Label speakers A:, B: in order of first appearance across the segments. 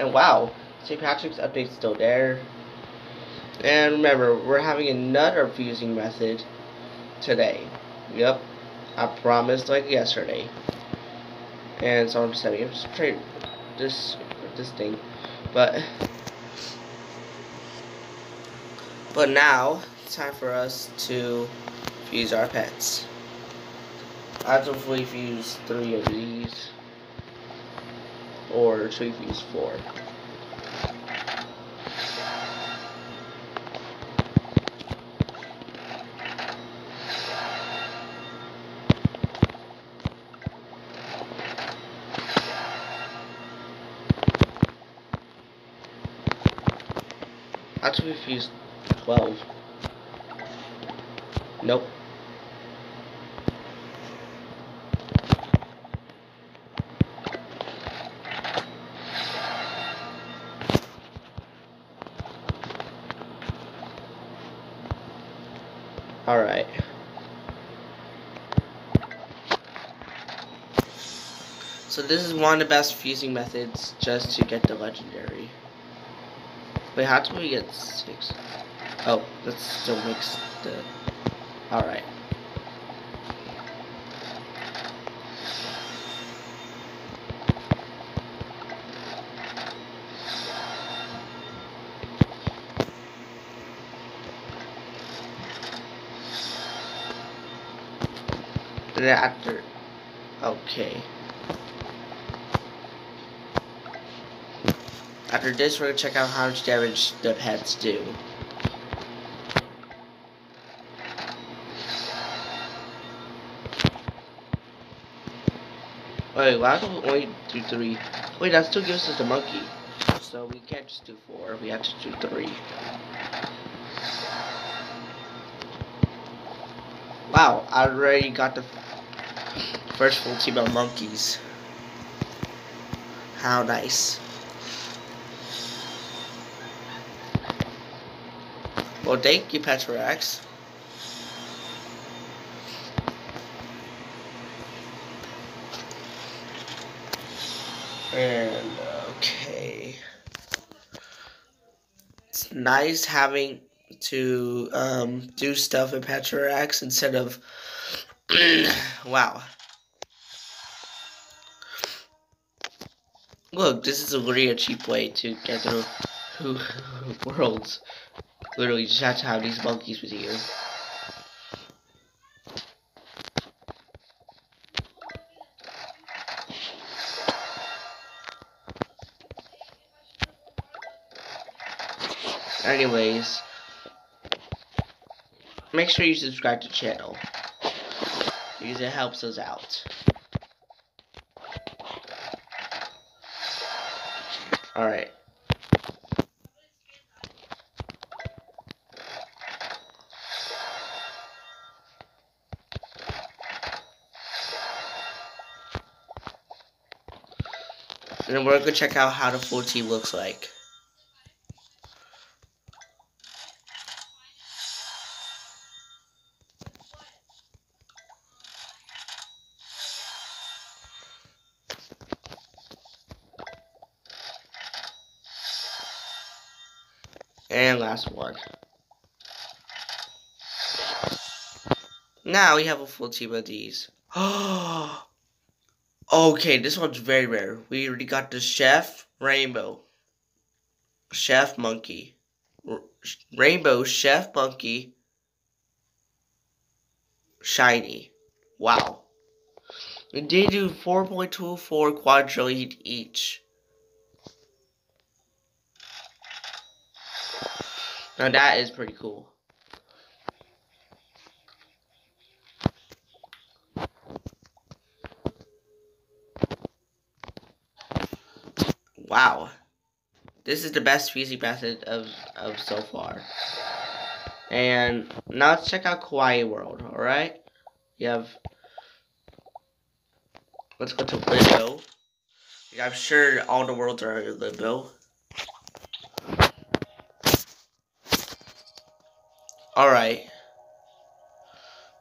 A: And wow, St. Patrick's update's still there. And remember, we're having another fusing method today. Yep, I promised like yesterday. And so I'm setting up straight this this thing. But but now it's time for us to fuse our pets. I've hopefully fuse three of these. Or should we fuse four? Actually, fuse 12. Nope. Alright. So this is one of the best fusing methods just to get the legendary. Wait, how do we get six? Oh, that still makes the... Alright. After... Okay. After this, we're gonna check out how much damage the pets do. Wait, why do we only do three? Wait, that still gives us the monkey. So we can't just do four, we have to do three. Wow, I already got the first full team of monkeys. How nice. Well, thank you, Petrorax. And, okay. It's nice having to um, do stuff in Petrorax instead of... wow. Look, this is a really a cheap way to get through worlds. Literally, just have to have these monkeys with you. Make sure you subscribe to the channel because it helps us out. Alright. And we're gonna check out how the full team looks like. And last one. Now we have a full team of these. okay, this one's very rare. We already got the Chef Rainbow. Chef Monkey. R Rainbow Chef Monkey. Shiny. Wow. They do 4.24 quadrillion each. Now that is pretty cool. Wow. This is the best fusing method of, of so far. And now let's check out Kawaii World, alright? You have... Let's go to Limbo. I'm sure all the worlds are in Limbo. Alright.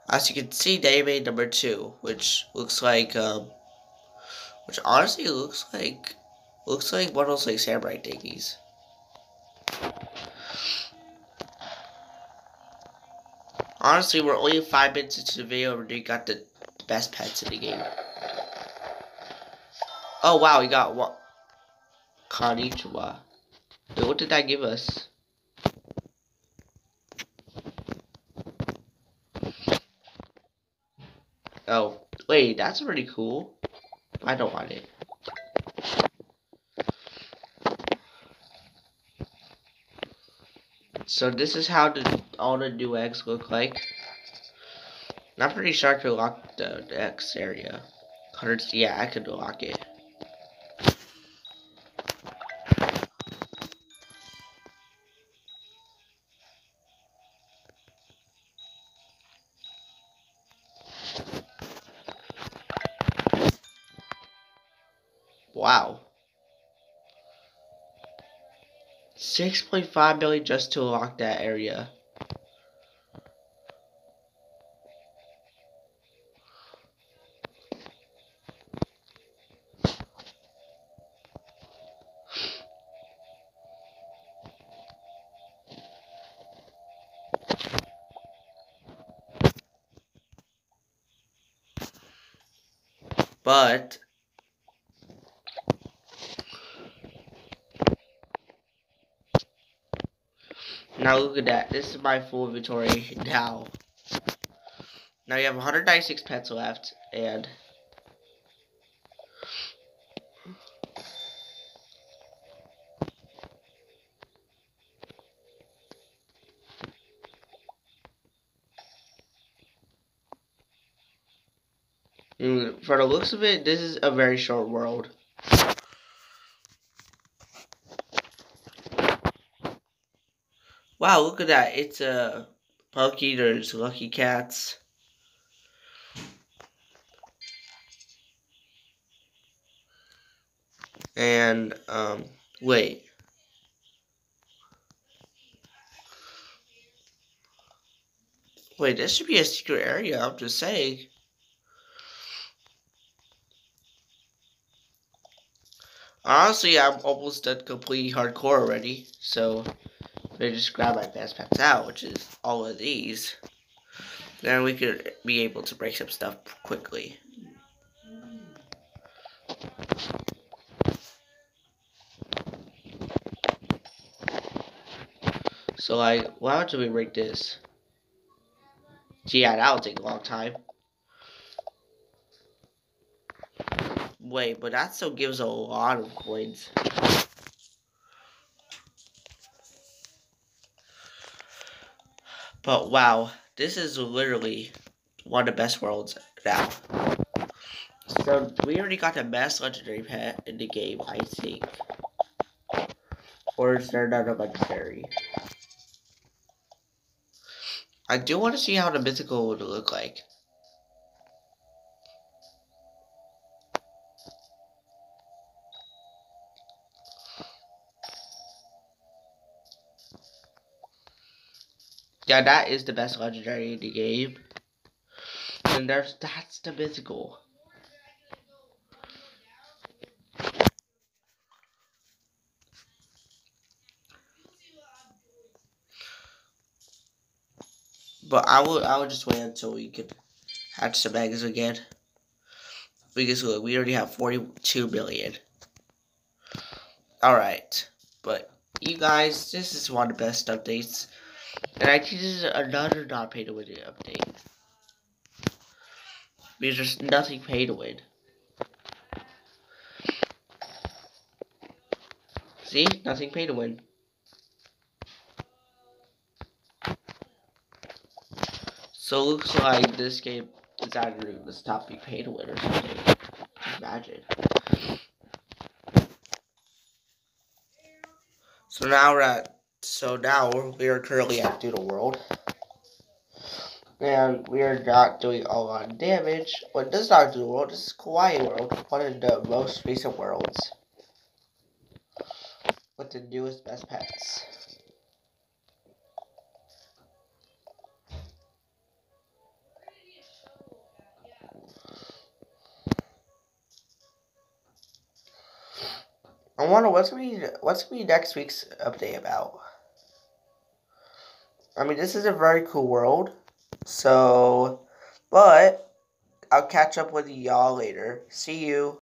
A: As you can see, they made number two, which looks like, um, which honestly looks like Looks like one of those like samurai thingies. Honestly, we're only five minutes into the video and we got the best pets in the game. Oh wow, we got what? Konnichiwa. Dude, what did that give us? Oh, wait, that's pretty cool. I don't want it. So this is how the, all the new eggs look like. I'm pretty sure I could lock the, the X area. Yeah, I could lock it. 6.5 billion just to lock that area. But Now look at that. This is my full inventory now. Now you have 196 pets left, and... Mm, for the looks of it, this is a very short world. Wow, look at that. It's a uh, Punky, there's Lucky Cats. And, um, wait. Wait, this should be a secret area, I'm just saying. Honestly, I'm almost done completing hardcore already, so... I just grab my fast packs out, which is all of these, then we could be able to break some stuff quickly. So like, why don't we break this? Yeah, that'll take a long time. Wait, but that still gives a lot of coins. But wow, this is literally one of the best worlds now. So we already got the best legendary pet in the game, I think. Or is there another legendary? I do want to see how the mythical would look like. Yeah, that is the best legendary in the game. And there's that's the mythical. But I will I will just wait until we can hatch some eggs again. Because look, we already have 42 million. Alright. But you guys, this is one of the best updates. And I is another not pay to win update. Because there's nothing pay to win. See? Nothing pay to win. So looks like this game decided to stop being pay to win or something. Imagine. So now we're at so now we are currently at Doodle World. And we are not doing a lot of damage. But this is not Doodle World, this is Kawaii World, one of the most recent worlds. With the newest best pets. I wonder what's gonna be what's gonna be next week's update about. I mean, this is a very cool world. So, but I'll catch up with y'all later. See you.